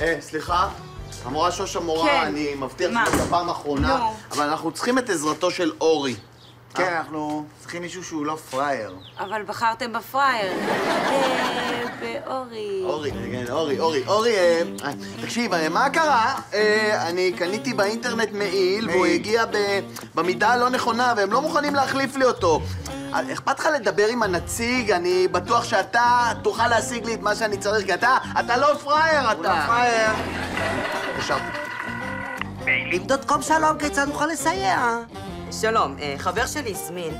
אה, סליחה? המורה שושה מורה, כן. אני מבטיח? שזאת הפעם האחרונה, נו. אבל אנחנו צריכים את עזרתו של אורי. כן, אנחנו צריכים מישהו שהוא לא פראייר. אבל בחרתם בפראייר. אה, באורי. אורי, כן, אורי, אורי, אורי, אה, אה, תקשיב, אה, מה קרה? אה, אני קניתי באינטרנט מעיל, והוא. הגיע ב- במידה הלא נכונה, והם לא מוכנים להחליף לי אותו. אכפת לך לדבר עם הנציג? אני בטוח שאתה תוכל להשיג לי את מה שאני צריך, כי אתה, אתה לא פראייר, הוא לא אתה. פראייר. עכשיו, עם דוט קום שלום, כיצד נוכל לסייע? שלום, אה, חבר שלי הזמין.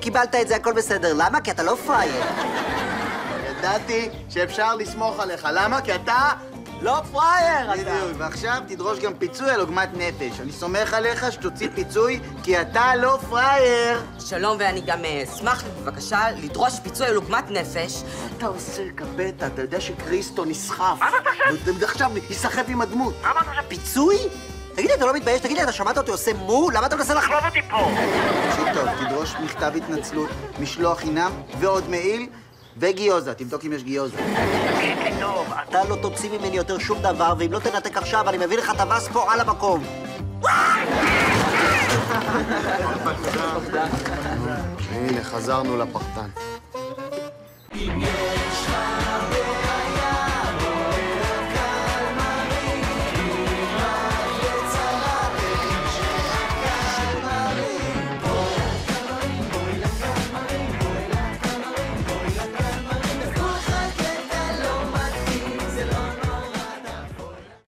קיבלת את זה, הכל בסדר. למה? כי אתה לא פראייר. ידעתי שאפשר לסמוך עליך. למה? כי אתה לא פראייר, אתה. בדיוק, ועכשיו תדרוש גם פיצוי על עוגמת נפש. אני סומך עליך שתוציא פיצוי, כי אתה לא פראייר. שלום, ואני גם אה, אשמח בבקשה לדרוש פיצוי על עוגמת נפש. אתה עושה כבטה, אתה יודע שקריסטו נסחף. מה אתה חושב? עכשיו ייסחף עם הדמות. פיצוי? תגיד לי, אתה לא מתבייש? תגיד לי, אתה שמעת אותי עושה מו? למה אתה מנסה לחלוב אותי פה? תקשיב טוב, תדרוש מכתב התנצלות, משלוח חינם ועוד מעיל וגיוזה. תבדוק אם יש גיוזה. אתה לא תוציא ממני יותר שום דבר, ואם לא תנתק עכשיו, אני מביא לך טווס פה על המקום. הנה, חזרנו לפחתן.